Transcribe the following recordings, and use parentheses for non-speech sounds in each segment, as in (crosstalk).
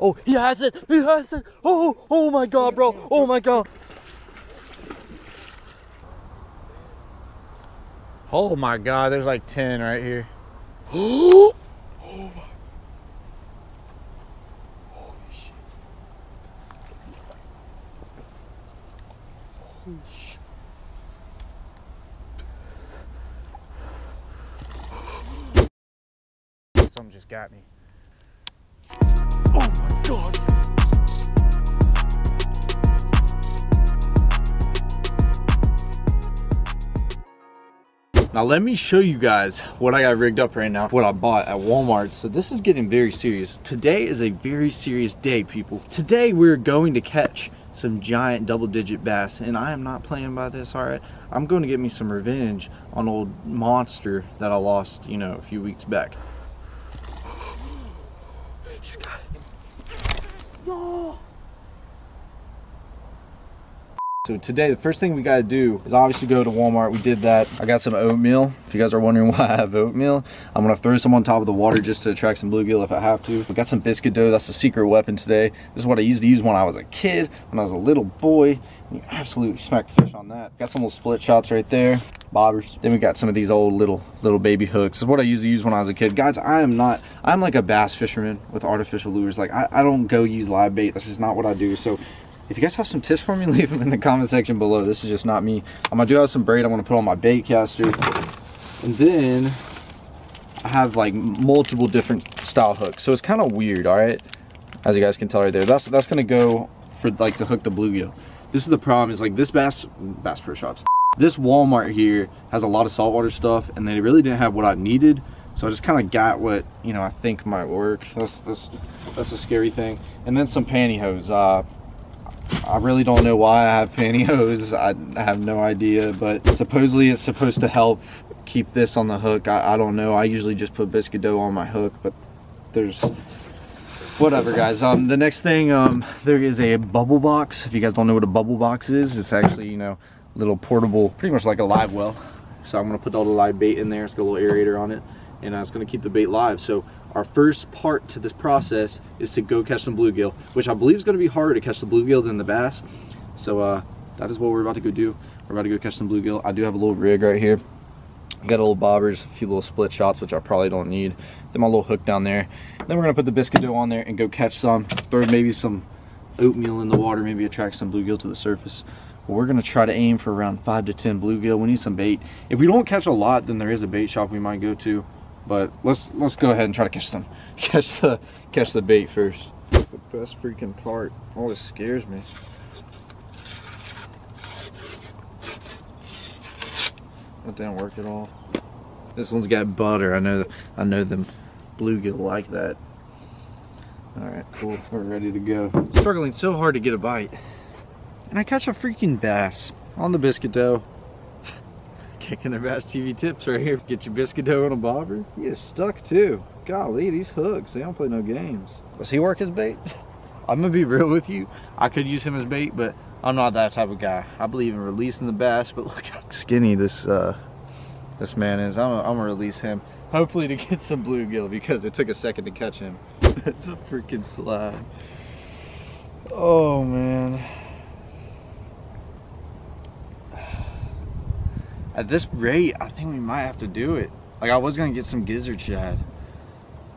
Oh, he has it. He has it. Oh, oh my God, bro. Oh my God. Oh my god, there's like 10 right here. (gasps) Oh Something just got me. Oh my god. Now let me show you guys what I got rigged up right now, what I bought at Walmart. So this is getting very serious. Today is a very serious day, people. Today we're going to catch some giant double digit bass and I am not playing by this, all right? I'm going to get me some revenge on old monster that I lost, you know, a few weeks back. He's got. No. So today, the first thing we gotta do is obviously go to Walmart. We did that. I got some oatmeal. If you guys are wondering (laughs) why I have oatmeal, I'm gonna throw some on top of the water just to attract some bluegill if I have to. We got some biscuit dough. That's the secret weapon today. This is what I used to use when I was a kid, when I was a little boy. You absolutely smack fish on that. Got some little split shots right there. Bobbers. Then we got some of these old little little baby hooks. This is what I used to use when I was a kid. Guys, I am not, I'm like a bass fisherman with artificial lures. Like I, I don't go use live bait. That's just not what I do. So if you guys have some tips for me, (laughs) leave them in the comment section below. This is just not me. I'm gonna do have some braid I'm gonna put on my bait caster. And then I have like multiple different style hooks. So it's kind of weird, all right? As you guys can tell right there. That's that's gonna go for like to hook the bluegill. This is the problem, is like this Bass, Bass Pro Shops. This Walmart here has a lot of saltwater stuff and they really didn't have what I needed. So I just kind of got what, you know, I think might work. That's, that's, that's a scary thing. And then some pantyhose. Uh, I really don't know why I have pantyhose. (laughs) I have no idea, but supposedly it's supposed to help keep this on the hook. I, I don't know. I usually just put biscuit dough on my hook, but there's whatever guys. Um, the next thing, um, there is a bubble box. If you guys don't know what a bubble box is, it's actually, you know, a little portable, pretty much like a live well. So I'm gonna put all the live bait in there. It's got a little aerator on it and uh, it's gonna keep the bait live. So our first part to this process is to go catch some bluegill, which I believe is gonna be harder to catch the bluegill than the bass. So uh, that is what we're about to go do. We're about to go catch some bluegill. I do have a little rig right here. I Got a little bobbers, a few little split shots, which I probably don't need. Then my little hook down there. Then we're gonna put the biscuit dough on there and go catch some. Throw maybe some oatmeal in the water, maybe attract some bluegill to the surface. We're gonna try to aim for around five to 10 bluegill. We need some bait. If we don't catch a lot, then there is a bait shop we might go to. But let's let's go ahead and try to catch some, (laughs) catch the catch the bait first. The best freaking part. Always scares me. That didn't work at all. This one's got butter. I know I know them bluegill like that. Alright, cool. We're ready to go. Struggling so hard to get a bite. And I catch a freaking bass on the biscuit dough. Kicking their Bass TV tips right here. Get your biscuit dough on a bobber. He is stuck too. Golly, these hooks, they don't play no games. Does he work his bait? (laughs) I'm gonna be real with you. I could use him as bait, but I'm not that type of guy. I believe in releasing the bass, but (laughs) look how skinny this uh, this man is. I'm gonna, I'm gonna release him. Hopefully to get some bluegill because it took a second to catch him. (laughs) it's a freaking slide. Oh man. At this rate, I think we might have to do it. Like I was gonna get some gizzard shad,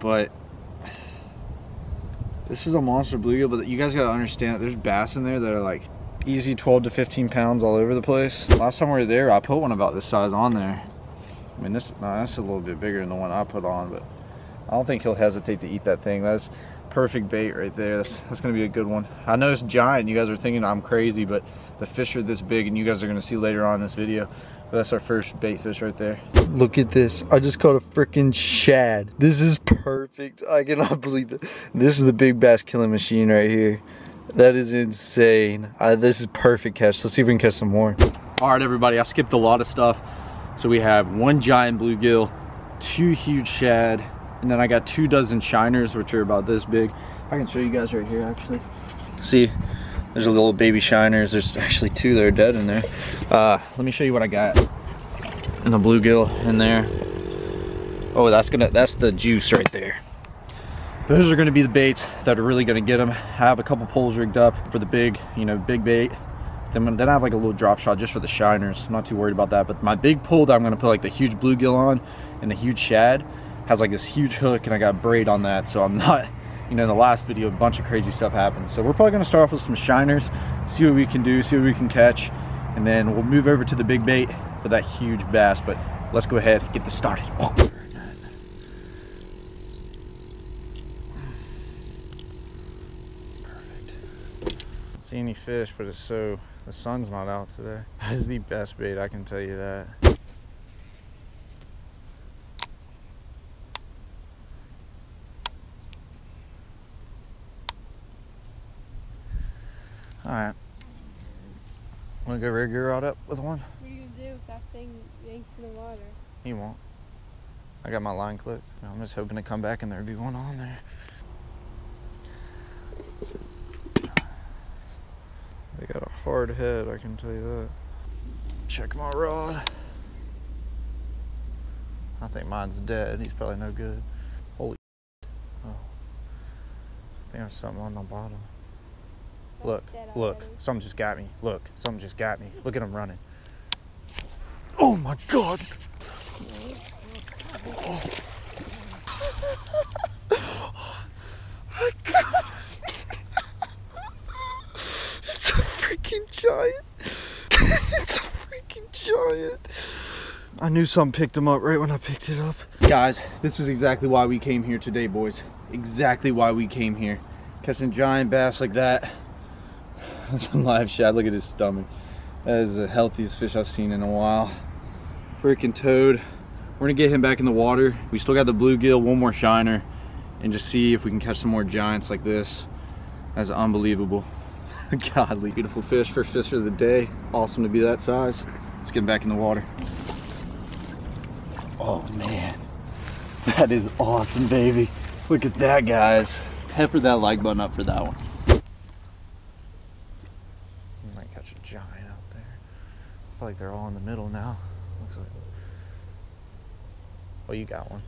but this is a monster bluegill. But you guys gotta understand that there's bass in there that are like easy 12 to 15 pounds all over the place. Last time we were there, I put one about this size on there. I mean, this no, that's a little bit bigger than the one I put on, but I don't think he'll hesitate to eat that thing. That's perfect bait right there. That's, that's gonna be a good one. I know it's giant. You guys are thinking I'm crazy, but the fish are this big, and you guys are gonna see later on in this video. But that's our first bait fish right there. Look at this. I just caught a freaking shad. This is perfect. I cannot (laughs) believe it. This is the big bass killing machine right here. That is insane. Uh, this is perfect catch. Let's see if we can catch some more. All right, everybody. I skipped a lot of stuff. So we have one giant bluegill, two huge shad, and then I got two dozen shiners, which are about this big. I can show you guys right here, actually. See, there's a little baby shiners. There's actually two that are dead in there. Uh, let me show you what I got. And the bluegill in there. Oh, that's gonna that's the juice right there. those are to be the baits that are really to get them. I have a couple poles rigged up for the big, you know, big bait. Then, then I have like a little drop shot just for the shiners. I'm not too worried about that. But my big pole that I'm to put like the huge bluegill on and the huge shad has like this huge hook and I got braid on that. So I'm not, you know, in the last video, a bunch of crazy stuff happened. So we're probably to start off with some shiners, see what we can do, see what we can catch. And then we'll move over to the big bait for that huge bass. But let's go ahead, get this started. Oh, Perfect. See any fish, but it's so the sun's not out today. (laughs) That is the best bait, I can tell you that. All right. Want to go rig your rod up with one? What are you gonna do if that thing yanks in the water? He won't. I got my line clipped. I'm just hoping to come back and there'd be one on there. They got a hard head, I can tell you that. Check my rod. I think mine's dead. He's probably no good. Holy oh. I think there's something on the bottom. Look, look. Something just got me. Look, something just got me. Look at him running. Oh my god! (laughs) It's a freaking giant. (laughs) it's a freaking giant. I knew something picked him up right when I picked it up. Guys, this is exactly why we came here today, boys. Exactly why we came here. Catching giant bass like that. (laughs) A live shad. Look at his stomach. That is the healthiest fish I've seen in a while. Freaking toad. We're gonna get him back in the water. We still got the bluegill, one more shiner, and just see if we can catch some more giants like this. That's unbelievable. (laughs) Godly. Beautiful fish, first fish of the day. Awesome to be that size. Let's get him back in the water. Oh man, that is awesome, baby. Look at that, guys. Pepper that like button up for that one. Might catch a giant out there. I feel like they're all in the middle now. Looks like. Oh, you got one.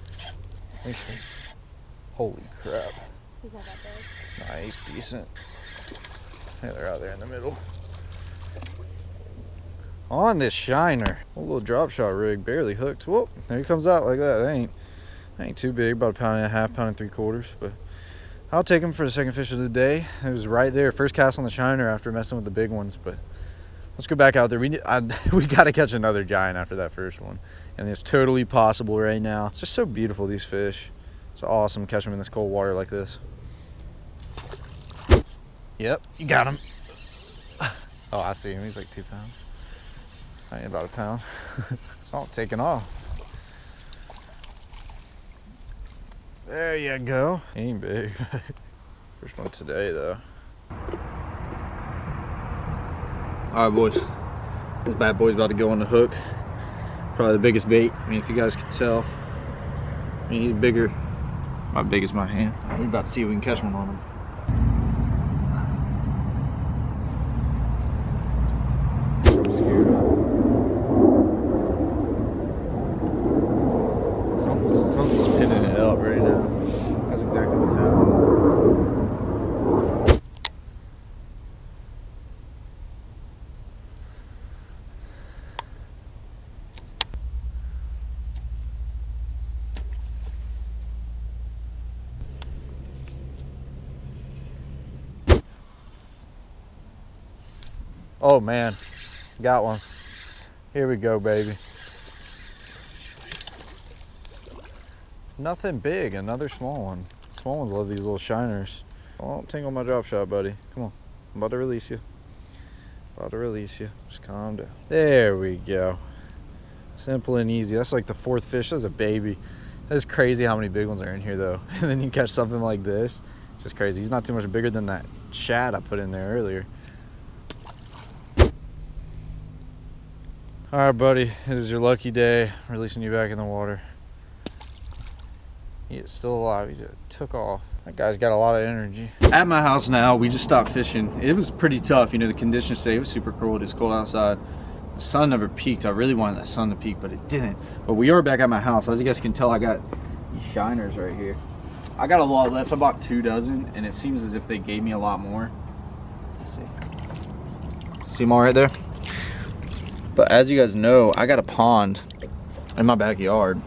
Holy crap. He's not that big. Nice, decent. Yeah, they're out there in the middle. On this shiner. A little drop shot rig, barely hooked. Whoop, there he comes out like that. That ain't, that ain't too big, about a pound and a half, pound and three quarters. But I'll take him for the second fish of the day. It was right there, first cast on the shiner after messing with the big ones. But let's go back out there. We I, (laughs) we got to catch another giant after that first one, and it's totally possible right now. It's just so beautiful these fish. It's awesome catching them in this cold water like this. Yep, you got him. (sighs) Oh, I see him. He's like two pounds. I ain't about a pound. (laughs) it's all taking off. There you go. Ain't big. (laughs) First one today, though. All right, boys. This bad boy's about to go on the hook. Probably the biggest bait. I mean, if you guys could tell. I mean, he's bigger. About big as my hand. We're about to see if we can catch one on him. Something's, something's pinning it up right now. That's exactly what's happening. Oh man, got one. Here we go, baby. Nothing big, another small one. Small ones love these little shiners. Oh, don't tingle my drop shot, buddy. Come on. I'm about to release you. About to release you. Just calm down. There we go. Simple and easy. That's like the fourth fish. That's a baby. That's crazy how many big ones are in here, though. (laughs) And then you catch something like this. Just crazy. He's not too much bigger than that shad I put in there earlier. All right, buddy. It is your lucky day. Releasing you back in the water. He is still alive. He took off. That guy's got a lot of energy. At my house now, we just stopped fishing. It was pretty tough. You know, the conditions today was super cold. It's cold outside. The sun never peeked. I really wanted that sun to peek, but it didn't. But we are back at my house. As you guys can tell, I got these shiners right here. I got a lot left. I bought two dozen, and it seems as if they gave me a lot more. Let's see. See them all right there? But as you guys know, I got a pond in my backyard.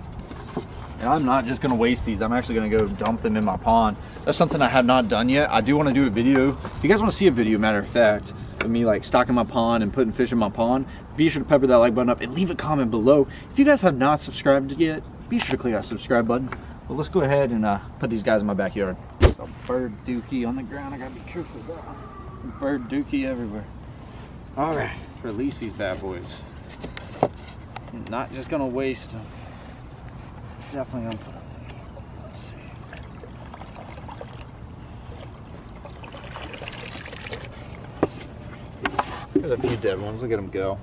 And I'm not just gonna waste these. I'm actually gonna go dump them in my pond. That's something I have not done yet. I do wanna do a video. If you guys wanna see a video, matter of fact, of me like stocking my pond and putting fish in my pond, be sure to pepper that like button up and leave a comment below. If you guys have not subscribed yet, be sure to click that subscribe button. But let's go ahead and uh, put these guys in my backyard. A bird dookie on the ground. I gotta be careful. Bird dookie everywhere. All right, release these bad boys. I'm not just gonna waste them. Definitely gonna put them. There's a few dead ones. Look at them go.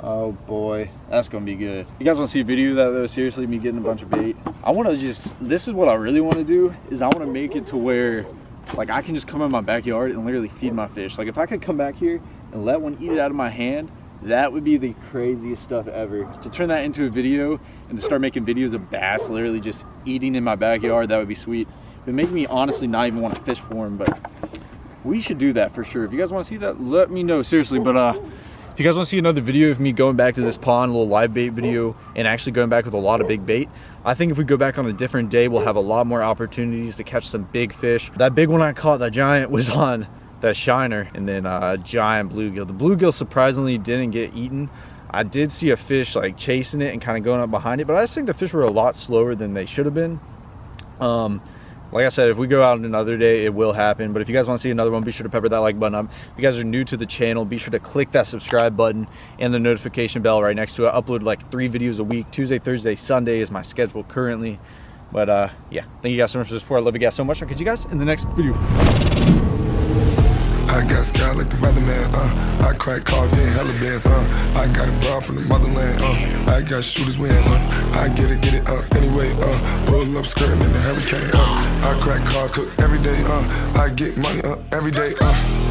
Oh boy, that's gonna be good. You guys want to see a video of that though? Seriously, me getting a bunch of bait. I want to just. This is what I really want to do. Is I want to make it to where, like, I can just come in my backyard and literally feed my fish. Like, if I could come back here and let one eat it out of my hand, that would be the craziest stuff ever. To turn that into a video and to start making videos of bass literally just eating in my backyard, that would be sweet. It would make me honestly not even want to fish for them, but we should do that for sure. If you guys want to see that, let me know seriously. But uh, if you guys want to see another video of me going back to this pond, a little live bait video, and actually going back with a lot of big bait, I think if we go back on a different day, we'll have a lot more opportunities to catch some big fish. That big one I caught, that giant, (laughs) was on that shiner, and then uh, a giant bluegill. The bluegill surprisingly didn't get eaten. I did see a fish like chasing it and kind of going up behind it, but I just think the fish were a lot slower than they should have been. Um, like I said, if we go out another day, it will happen. But if you guys want to see another one, be sure to pepper that like button up. If you guys are new to the channel, be sure to click that subscribe button and the notification bell right next to it. I upload like three videos a week. Tuesday, Thursday, Sunday is my schedule currently. But uh, yeah, thank you guys so much for the support. I love you guys so much. I'll catch you guys in the next video. I got sky like the weatherman, uh. I crack cars, getting hella bands, uh. I got a bra from the motherland, uh. I got shooters wins, uh. I get it, get it, uh. Anyway, uh. Pull up skirting in the hurricane, uh. I crack cars, cook every day, uh. I get money, uh. Every day, uh.